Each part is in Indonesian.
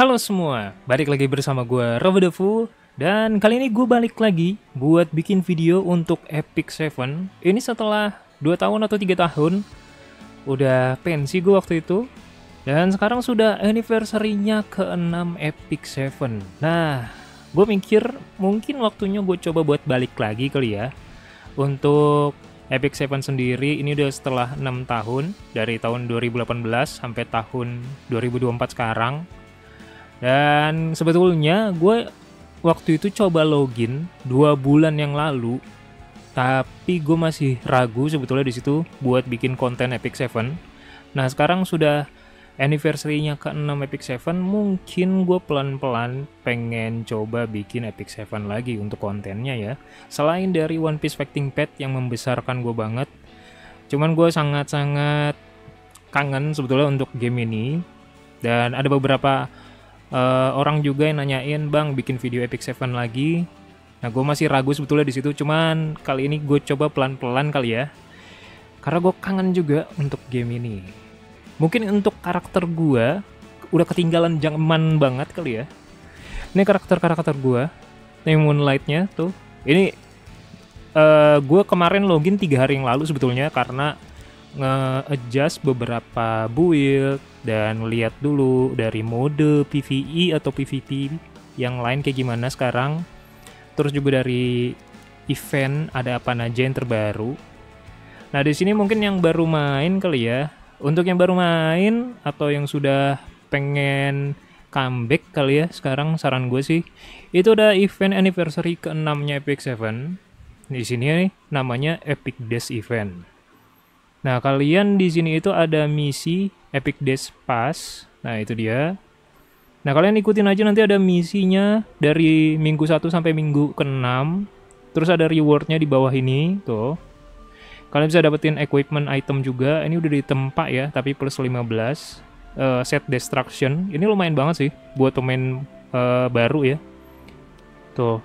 Halo semua, balik lagi bersama gue Robodevu Dan kali ini gue balik lagi buat bikin video untuk Epic 7 Ini setelah 2 tahun atau 3 tahun Udah pensi gue waktu itu Dan sekarang sudah anniversary-nya ke-6 Epic 7 Nah, gue mikir mungkin waktunya gue coba buat balik lagi kali ya. Untuk Epic 7 sendiri ini udah setelah 6 tahun Dari tahun 2018 sampai tahun 2024 sekarang dan sebetulnya gue waktu itu coba login dua bulan yang lalu, tapi gue masih ragu sebetulnya di situ buat bikin konten Epic Seven. Nah sekarang sudah anniversary-nya ke-6 Epic Seven, mungkin gue pelan-pelan pengen coba bikin Epic Seven lagi untuk kontennya ya. Selain dari One Piece Fighting Pet yang membesarkan gue banget, cuman gue sangat-sangat kangen sebetulnya untuk game ini. Dan ada beberapa uh, orang juga yang nanyain bang bikin video Epic Seven lagi? Nah gue masih ragu sebetulnya di situ cuman kali ini gue coba pelan-pelan kali ya. Karena gue kangen juga untuk game ini. Mungkin untuk karakter gue udah ketinggalan zaman banget kali ya. Ini karakter-karakter gue ini Moonlight-nya tuh. Ini uh, gue kemarin login tiga hari yang lalu sebetulnya karena nge-adjust beberapa build dan lihat dulu dari mode PvE atau PvP yang lain kayak gimana sekarang. Terus juga dari event ada apa aja yang terbaru. Nah, di sini mungkin yang baru main kali ya. Untuk yang baru main atau yang sudah pengen comeback kali ya sekarang saran gue sih itu ada event anniversary ke-6-nya Epic 7 di sini namanya Epic Days Event Nah, kalian di sini itu ada misi Epic Days Pass. Nah, itu dia. Nah, kalian ikutin aja nanti ada misinya dari minggu 1 sampai minggu ke-6. Terus ada rewardnya di bawah ini, tuh. Kalian bisa dapetin equipment item juga. Ini udah di tempat ya, tapi plus 15. Uh, set destruction. Ini lumayan banget sih buat pemain uh, baru ya. Tuh.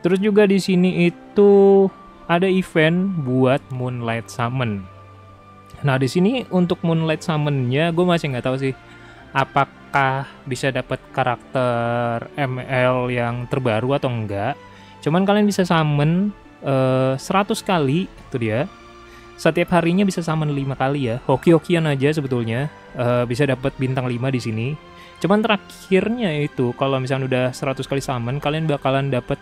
Terus juga di sini itu ada event buat Moonlight Summon. Nah di sini untuk Moonlight Summonnya gue masih nggak tahu sih apakah bisa dapat karakter ML yang terbaru atau enggak. Cuman kalian bisa summon uh, eh, 100 kali itu dia. Setiap harinya bisa summon 5 kali ya. Hoki-hokian aja sebetulnya. Uh, bisa dapat bintang 5 di sini. Cuman terakhirnya itu kalau misalnya udah 100 kali summon kalian bakalan dapat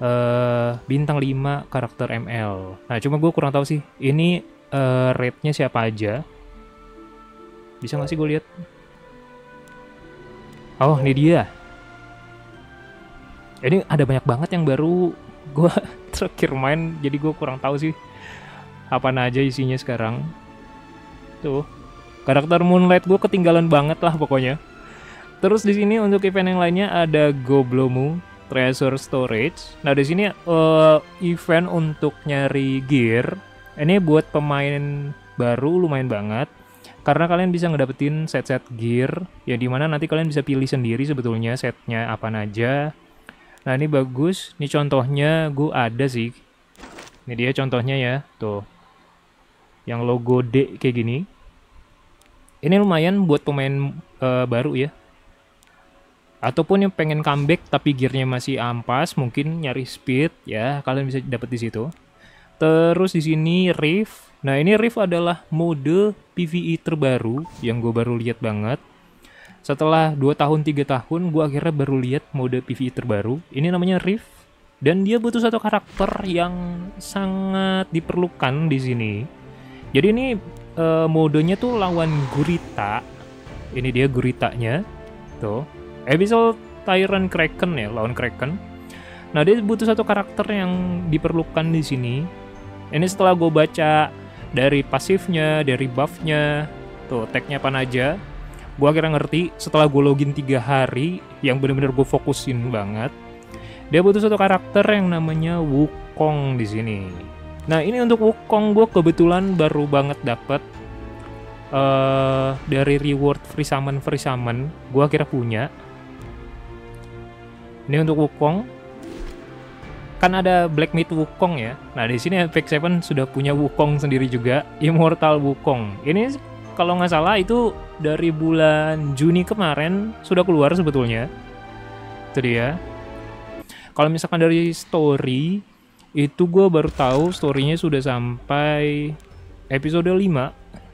uh, bintang 5 karakter ML. Nah, cuma gue kurang tahu sih ini uh, rate-nya siapa aja. Bisa nggak sih gue lihat? Oh, ini dia. Ini ada banyak banget yang baru gue terakhir main, jadi gue kurang tahu sih apa aja isinya sekarang. Tuh, karakter Moonlight gue ketinggalan banget lah pokoknya. Terus di sini untuk event yang lainnya ada Goblomu, treasure storage. Nah, di sini uh, event untuk nyari gear ini buat pemain baru lumayan banget karena kalian bisa ngedapetin set-set gear ya di mana nanti kalian bisa pilih sendiri sebetulnya setnya apa aja. Nah, ini bagus. Ini contohnya gue ada sih. Ini dia contohnya ya, tuh. Yang logo D kayak gini. Ini lumayan buat pemain uh, baru ya ataupun yang pengen comeback tapi gearnya masih ampas mungkin nyari speed ya kalian bisa dapat di situ. Terus di sini Rift nah ini Rift adalah mode PvE terbaru yang gue baru lihat banget. Setelah 2 tahun 3 tahun gue akhirnya baru lihat mode PvE terbaru. Ini namanya Rift dan dia butuh satu karakter yang sangat diperlukan di sini. Jadi ini uh, modenya tuh lawan gurita. Ini dia guritanya. Tuh Abyssal Tyrant Kraken ya, lawan Kraken. Nah, dia butuh satu karakter yang diperlukan di sini. Ini setelah gue baca dari pasifnya, dari buffnya, tuh tagnya apa aja. Gue akhirnya ngerti setelah gue login tiga hari, yang bener-bener gue fokusin banget. Dia butuh satu karakter yang namanya Wukong di sini. Nah, ini untuk Wukong gue kebetulan baru banget dapet uh, dari reward free summon free summon. Gue akhirnya punya ini untuk Wukong. Kan ada Black Myth Wukong ya. Nah, di sini Epic Seven sudah punya Wukong sendiri juga, Immortal Wukong. Ini kalau nggak salah itu dari bulan Juni kemarin sudah keluar sebetulnya. Itu dia. Kalau misalkan dari story itu gue baru tahu storynya sudah sampai episode 5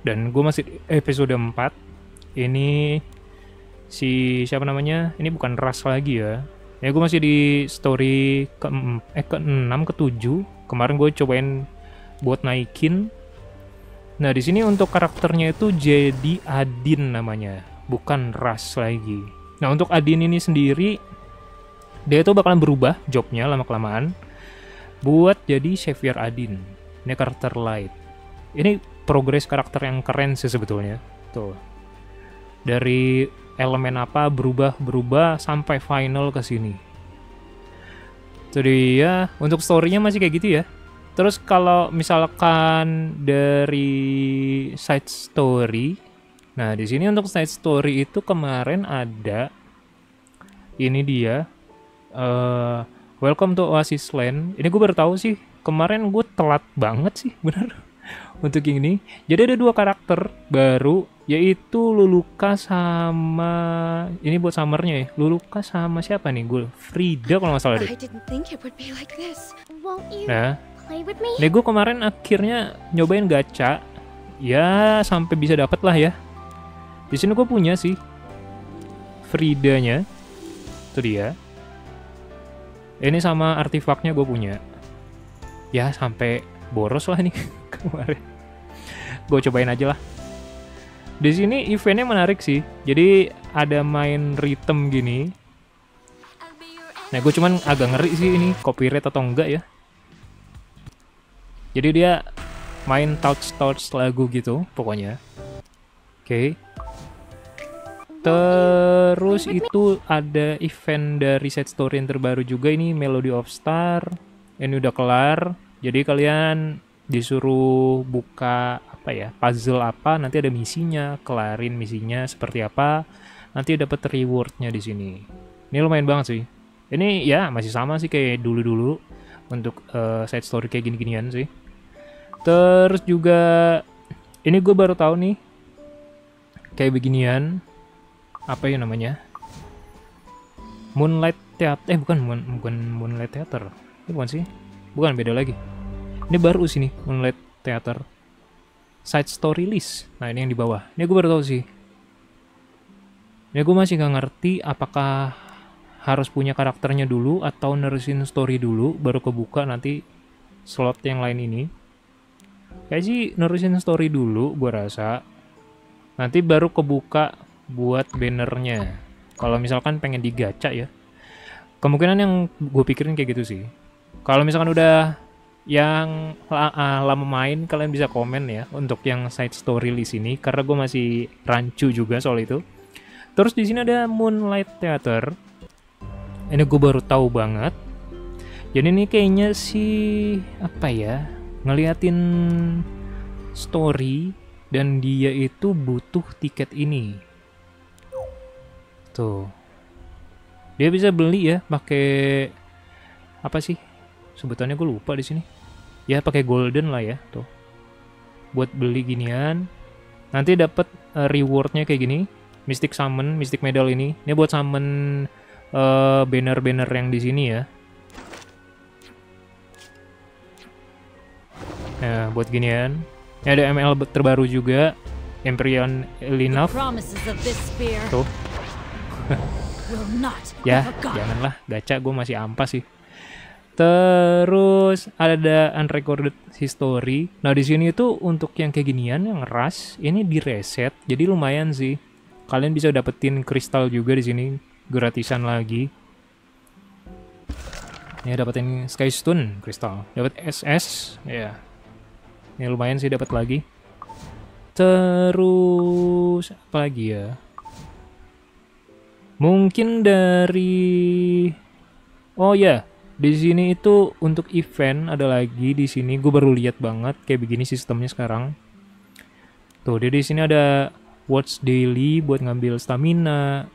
dan gue masih episode 4 ini si siapa namanya ini bukan ras lagi ya ya gue masih di story ke eh ke 6 ke 7 kemarin gue cobain buat naikin. Nah di sini untuk karakternya itu jadi Adin namanya. Bukan ras lagi. Nah untuk Adin ini sendiri dia itu bakalan berubah jobnya lama kelamaan buat jadi Xavier Adin. Ini karakter light. Ini progres karakter yang keren sih sebetulnya. Tuh. Dari elemen apa berubah-berubah sampai final ke sini. Jadi ya untuk story-nya masih kayak gitu ya. Terus kalau misalkan dari side story, nah di sini untuk side story itu kemarin ada ini dia uh, Welcome to Oasis Land. Ini gue baru tahu sih. Kemarin gue telat banget sih, bener untuk yang ini. Jadi ada dua karakter baru yaitu Luluka sama ini buat summernya ya. Luluka sama siapa nih? Gue Frida kalau nggak salah deh. Nah, nih gue kemarin akhirnya nyobain gacha. Ya sampai bisa dapet lah ya. Di sini gue punya sih Fridanya. Itu dia. Ini sama artefaknya gue punya. Ya sampai boros lah nih Gue cobain aja lah. Di sini eventnya menarik sih. Jadi ada main rhythm gini. Nah, gue cuman agak ngeri sih ini copyright atau enggak ya. Jadi dia main touch-touch lagu gitu pokoknya. Oke. Okay. Terus itu ada event dari set story yang terbaru juga ini Melody of Star. Ini udah kelar. Jadi kalian disuruh buka apa ya puzzle apa nanti ada misinya kelarin misinya seperti apa nanti dapat rewardnya di sini. Ini lumayan banget sih. Ini ya masih sama sih kayak dulu-dulu untuk uh, side story kayak gini-ginian sih. Terus juga ini gue baru tahu nih kayak beginian apa ya namanya Moonlight Theater eh bukan bukan Moonlight Theater. Ini bukan sih? Bukan beda lagi ini baru sih nih Moonlight Theater side story list. Nah ini yang di bawah. Ini gue baru tahu sih. Ini gue masih nggak ngerti apakah harus punya karakternya dulu atau nerusin story dulu baru kebuka nanti slot yang lain ini. Kayak sih nerusin story dulu gue rasa. Nanti baru kebuka buat bannernya. Kalau misalkan pengen digaca ya. Kemungkinan yang gue pikirin kayak gitu sih. Kalau misalkan udah yang uh, lama main kalian bisa komen ya untuk yang side story di sini karena gue masih rancu juga soal itu. Terus di sini ada Moonlight Theater. Ini gue baru tahu banget. Jadi ini kayaknya sih apa ya ngeliatin story dan dia itu butuh tiket ini. Tuh. Dia bisa beli ya pakai apa sih? Sebutannya gue lupa di sini ya pakai golden lah ya tuh. Buat beli ginian. Nanti dapat uh, rewardnya kayak gini. Mystic summon mystic medal ini. Ini buat summon uh, banner-banner yang di sini ya. Nah buat ginian. Ini ada ML terbaru juga. Empyrean Linaf tuh. ya janganlah. Gacha gue masih ampas sih. Terus ada unrecorded history. Nah di sini itu untuk yang kayak ginian yang rush ini di reset, jadi lumayan sih. Kalian bisa dapetin kristal juga di sini gratisan lagi. Ya dapetin sky stone kristal, dapat SS, ya. Ini lumayan sih dapat lagi. Terus apa lagi ya? Mungkin dari Oh ya, di sini itu untuk event ada lagi di sini gue baru lihat banget kayak begini sistemnya sekarang. Tuh, dia di sini ada watch daily buat ngambil stamina.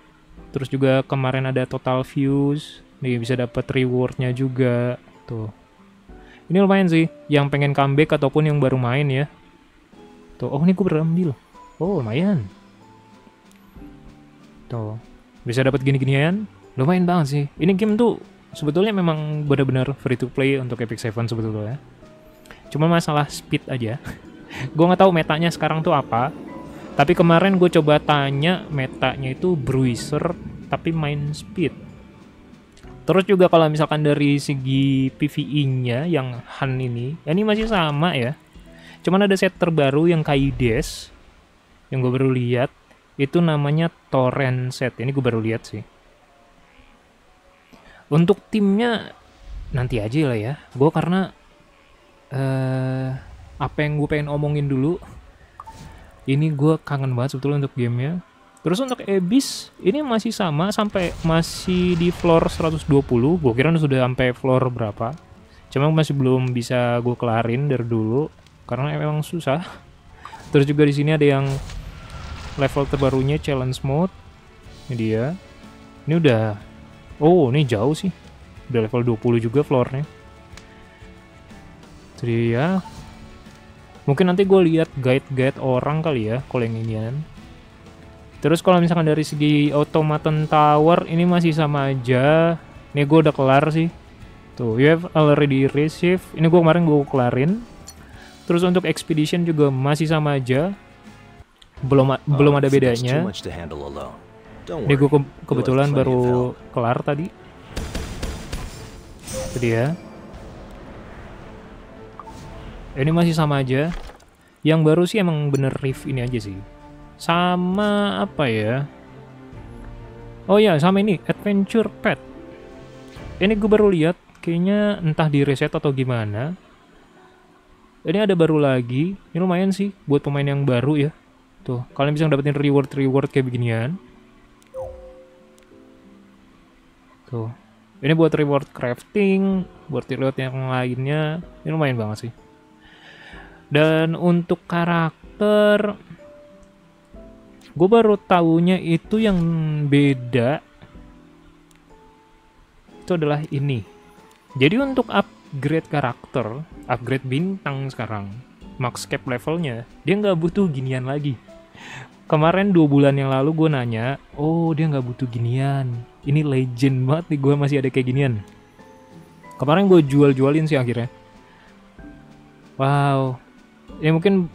Terus juga kemarin ada total views. Nih bisa dapat rewardnya juga. Tuh. Ini lumayan sih yang pengen comeback ataupun yang baru main ya. Tuh, oh ini gue berambil. Oh, lumayan. Tuh. Bisa dapat gini-ginian. Lumayan banget sih. Ini game tuh sebetulnya memang benar-benar free to play untuk Epic Seven sebetulnya. Cuma masalah speed aja. gue nggak tahu metanya sekarang tuh apa. Tapi kemarin gue coba tanya metanya itu bruiser tapi main speed. Terus juga kalau misalkan dari segi PvE-nya yang Han ini, ya ini masih sama ya. Cuman ada set terbaru yang Kaides yang gue baru lihat itu namanya Torrent set. Ini gue baru lihat sih. Untuk timnya nanti aja lah ya. Gue karena uh, apa yang gue pengen omongin dulu. Ini gue kangen banget sebetulnya untuk gamenya. Terus untuk Abyss ini masih sama sampai masih di floor 120. Gue kira sudah sampai floor berapa. Cuma masih belum bisa gue kelarin dari dulu karena memang susah. Terus juga di sini ada yang level terbarunya challenge mode. Ini dia. Ini udah Oh, ini jauh sih. Udah level 20 juga floornya. Jadi ya mungkin nanti gue lihat guide-guide orang kali ya kalau yang inian Terus kalau misalkan dari segi automaton tower ini masih sama aja. Ini gue udah kelar sih. Tuh, you have already received. Ini gue kemarin gue kelarin. Terus untuk expedition juga masih sama aja. Belum oh, belum ada bedanya. Ini gue ke kebetulan baru kelar tadi. Itu dia. Ini masih sama aja. Yang baru sih emang bener riff ini aja sih. Sama apa ya? Oh ya sama ini. Adventure pet. Ini gue baru lihat. Kayaknya entah di reset atau gimana. Ini ada baru lagi. Ini lumayan sih buat pemain yang baru ya. Tuh kalian bisa dapetin reward reward kayak beginian tuh ini buat reward crafting buat reward yang lainnya ini lumayan banget sih. Dan untuk karakter gue baru tahunya itu yang beda itu adalah ini. Jadi untuk upgrade karakter upgrade bintang sekarang max cap levelnya dia nggak butuh ginian lagi kemarin dua bulan yang lalu gue nanya oh dia nggak butuh ginian. Ini legend banget nih gue masih ada kayak ginian. Kemarin gue jual-jualin sih akhirnya. Wow. Ya mungkin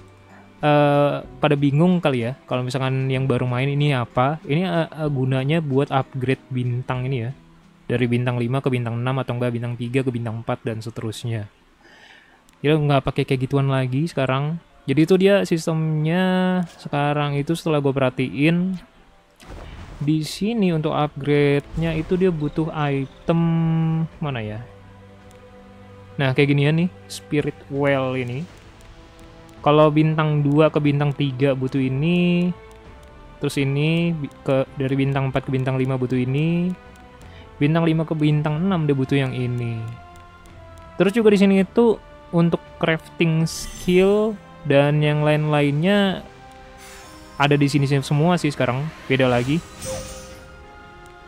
uh, pada bingung kali ya kalau misalkan yang baru main ini apa? Ini uh, gunanya buat upgrade bintang ini ya. Dari bintang 5 ke bintang 6 atau enggak bintang 3 ke bintang 4 dan seterusnya. Ya nggak pakai kayak gituan lagi sekarang jadi itu dia sistemnya sekarang itu setelah gue perhatiin di sini untuk upgrade-nya itu dia butuh item mana ya nah kayak ginian nih spirit well ini kalau bintang 2 ke bintang 3 butuh ini. Terus ini ke dari bintang 4 ke bintang 5 butuh ini. Bintang 5 ke bintang 6 dia butuh yang ini. Terus juga di sini itu untuk crafting skill dan yang lain-lainnya ada di sini semua sih sekarang. Beda lagi.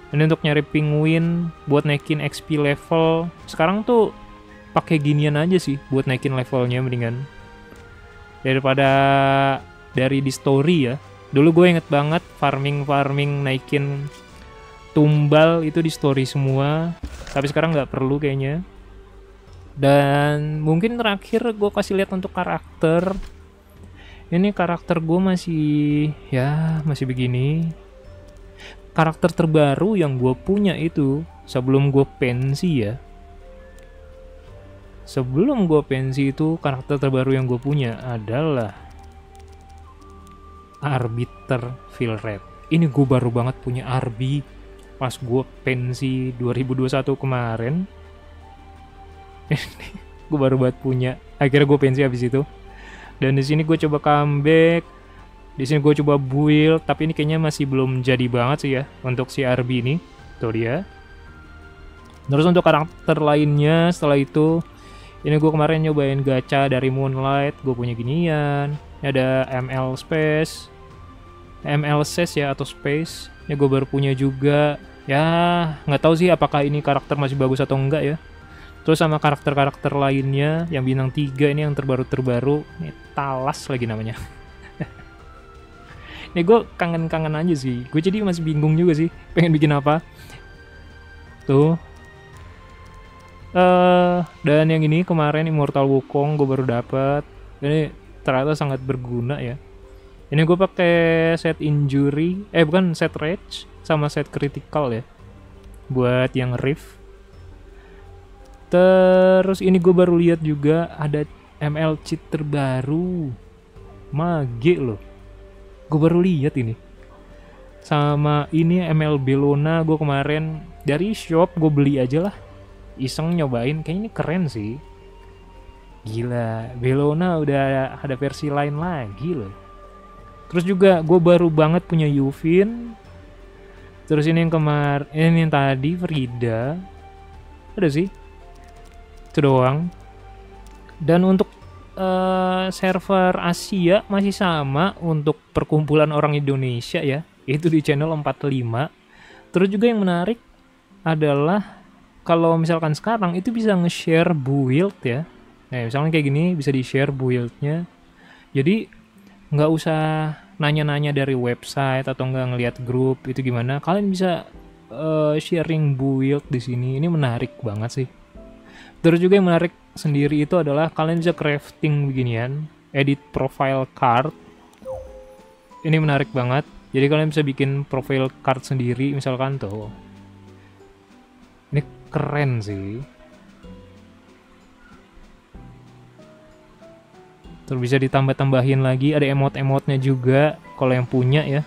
Ini untuk nyari penguin buat naikin XP level. Sekarang tuh pakai ginian aja sih buat naikin levelnya mendingan daripada dari di story ya dulu gue inget banget farming farming naikin tumbal itu di story semua tapi sekarang nggak perlu kayaknya dan mungkin terakhir gue kasih lihat untuk karakter ini karakter gue masih ya masih begini karakter terbaru yang gue punya itu sebelum gue pensi ya sebelum gue pensi itu karakter terbaru yang gue punya adalah Arbiter Red. Ini gue baru banget punya Arbi pas gue pensi 2021 kemarin. Gue baru banget punya. Akhirnya gue pensi habis itu. Dan di sini gue coba comeback. Di sini gue coba build, tapi ini kayaknya masih belum jadi banget sih ya untuk si Arbi ini. Tuh dia. Terus untuk karakter lainnya setelah itu ini gue kemarin nyobain gacha dari Moonlight gue punya ginian ini ada ML Space ML Ses ya atau Space ini gue baru punya juga ya nggak tahu sih apakah ini karakter masih bagus atau enggak ya terus sama karakter-karakter lainnya yang bintang 3 ini yang terbaru-terbaru ini Talas lagi namanya Nih gue kangen-kangen aja sih. Gue jadi masih bingung juga sih. Pengen bikin apa. Tuh. eh dan yang ini kemarin Immortal Wukong gue baru dapat. Ini ternyata sangat berguna ya. Ini gue pakai set injury, eh bukan set rage sama set critical ya. Buat yang rift. Terus ini gue baru lihat juga ada ML cheat terbaru. Mage loh. Gue baru lihat ini. Sama ini ML Belona gue kemarin dari shop gue beli aja lah. Iseng nyobain, kayaknya ini keren sih. Gila, Belona udah ada versi lain lagi loh. Terus juga gue baru banget punya Yuvin. Terus ini yang kemar, ini yang tadi Frida. Ada sih. Itu doang. Dan untuk eh, server Asia masih sama untuk perkumpulan orang Indonesia ya. Itu di channel 45. Terus juga yang menarik adalah kalau misalkan sekarang itu bisa nge-share build ya. Nah, misalnya kayak gini bisa di-share build-nya. Jadi nggak usah nanya-nanya dari website atau nggak ngelihat grup itu gimana. Kalian bisa eh, sharing build di sini. Ini menarik banget sih. Terus juga yang menarik sendiri itu adalah kalian bisa crafting beginian, edit profile card. Ini menarik banget. Jadi kalian bisa bikin profile card sendiri misalkan tuh. Ini keren sih. Terus bisa ditambah-tambahin lagi, ada emot-emotnya juga kalau yang punya ya.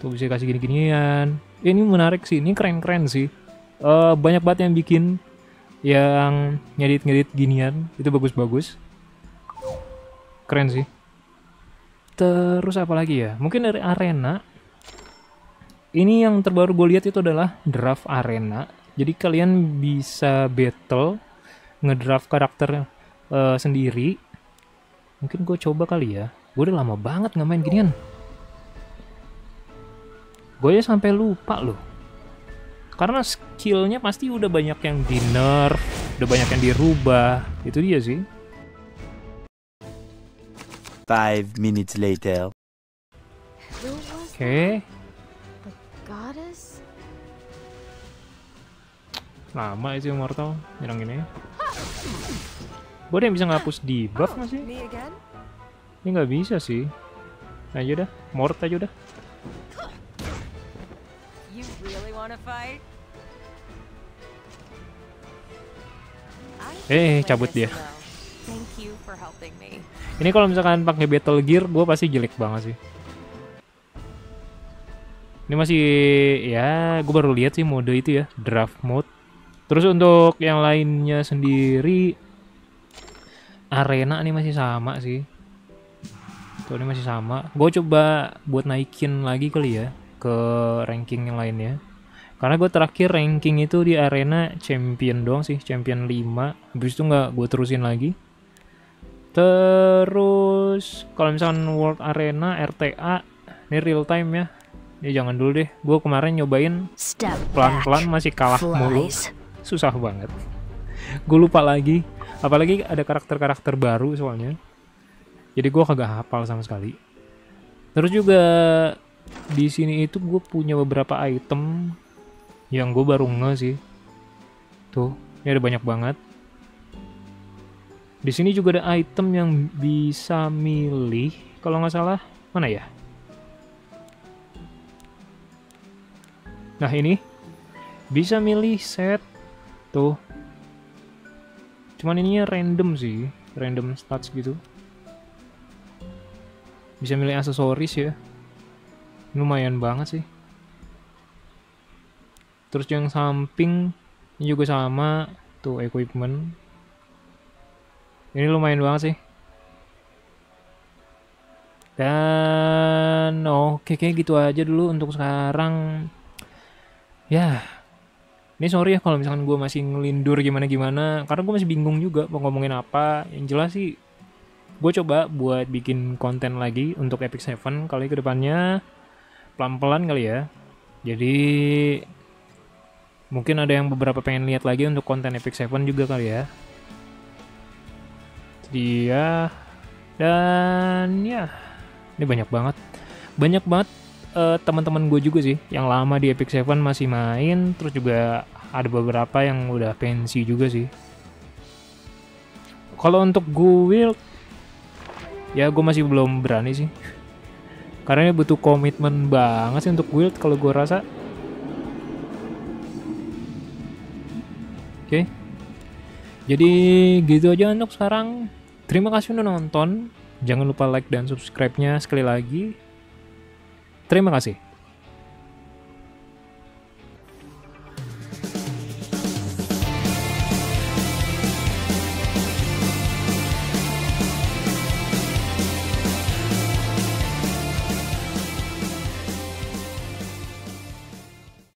Tuh bisa kasih gini-ginian. Ini menarik sih, ini keren-keren sih. Eh, banyak banget yang bikin yang ngedit-ngedit ginian, itu bagus-bagus. Keren sih. Terus apa lagi ya? Mungkin dari arena. Ini yang terbaru gue lihat itu adalah draft arena. Jadi kalian bisa battle ngedraft karakter eh, sendiri. Mungkin gue coba kali ya. Gue udah lama banget nggak main ginian. Gue ya sampai lupa loh. Karena skillnya pasti udah banyak yang di nerf, udah banyak yang dirubah. Itu dia sih. Five minutes later. Oke, the goddess? lama itu Immortal nyerang ini. Gue ada yang bisa ngapus debuff nggak sih? Me again? Ini nggak bisa sih. Nah, aja dah, mort aja udah. Eh, cabut dia. Ini kalau misalkan pakai battle gear, gue pasti jelek banget sih. Ini masih ya, gue baru lihat sih mode itu ya, draft mode. Terus untuk yang lainnya sendiri, arena nih masih sama sih. Tuh ini masih sama. Gue coba buat naikin lagi kali ya ke ranking yang lainnya. Karena gue terakhir ranking itu di arena champion doang sih, champion 5. Habis itu nggak gue terusin lagi. Terus kalau misalkan World Arena RTA ini real time ya. Ini jangan dulu deh. Gue kemarin nyobain pelan-pelan masih kalah mulu. Susah banget. Gue lupa lagi. Apalagi ada karakter-karakter baru soalnya. Jadi gue kagak hafal sama sekali. Terus juga di sini itu gue punya beberapa item yang gue baru nge sih. Tuh, ini ada banyak banget. Di sini juga ada item yang bisa milih, kalau nggak salah, mana ya? Nah ini bisa milih set tuh. Cuman ininya random sih, random stats gitu. Bisa milih aksesoris ya. Lumayan banget sih. Terus yang samping ini juga sama tuh equipment. Ini lumayan banget sih. Dan oke kayak gitu aja dulu untuk sekarang. Ya, ini sorry ya kalau misalkan gue masih ngelindur gimana-gimana, karena gue masih bingung juga mau ngomongin apa. Yang jelas sih, gue coba buat bikin konten lagi untuk Epic Seven kali ke depannya pelan-pelan kali ya. Jadi mungkin ada yang beberapa pengen lihat lagi untuk konten Epic Seven juga kali ya. Jadi ya dan ya Ini banyak banget. Banyak banget eh, teman-teman gue juga sih yang lama di Epic Seven masih main, terus juga ada beberapa yang udah pensi juga sih. Kalau untuk guild ya gue masih belum berani sih. Karena ini butuh komitmen banget sih untuk guild kalau gue rasa. Oke. Jadi gitu aja untuk sekarang. Terima kasih udah nonton. Jangan lupa like dan subscribe-nya sekali lagi. Terima kasih.